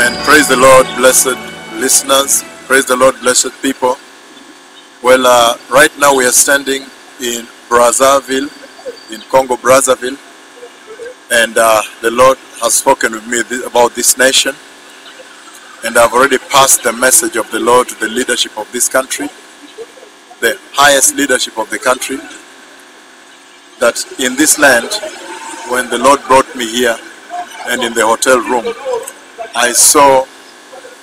Praise the Lord, blessed listeners. Praise the Lord, blessed people. Well, uh, right now we are standing in Brazzaville, in Congo, Brazzaville, and uh, the Lord has spoken with me thi- about this nation. And I've already passed the message of the Lord to the leadership of this country, the highest leadership of the country, that in this land, when the Lord brought me here and in the hotel room, I saw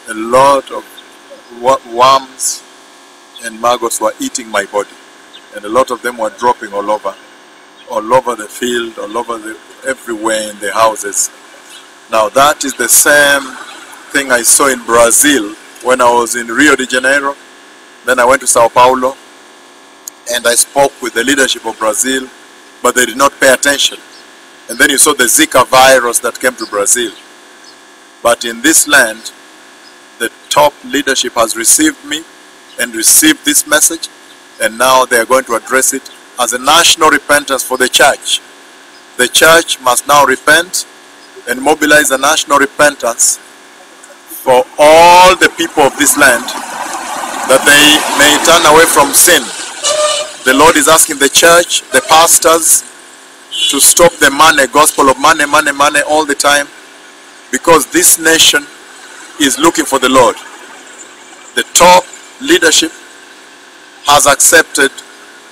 a lot of worms and maggots were eating my body, and a lot of them were dropping all over, all over the field, all over the everywhere in the houses. Now that is the same thing I saw in Brazil when I was in Rio de Janeiro. Then I went to Sao Paulo, and I spoke with the leadership of Brazil, but they did not pay attention. And then you saw the Zika virus that came to Brazil. But in this land, the top leadership has received me and received this message, and now they are going to address it as a national repentance for the church. The church must now repent and mobilize a national repentance for all the people of this land that they may turn away from sin. The Lord is asking the church, the pastors, to stop the money, gospel of money, money, money all the time because this nation is looking for the Lord. The top leadership has accepted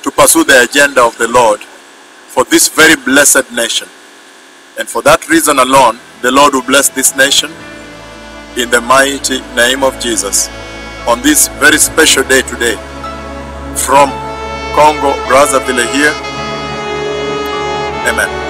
to pursue the agenda of the Lord for this very blessed nation. And for that reason alone, the Lord will bless this nation in the mighty name of Jesus on this very special day today from Congo, Brazzaville here. Amen.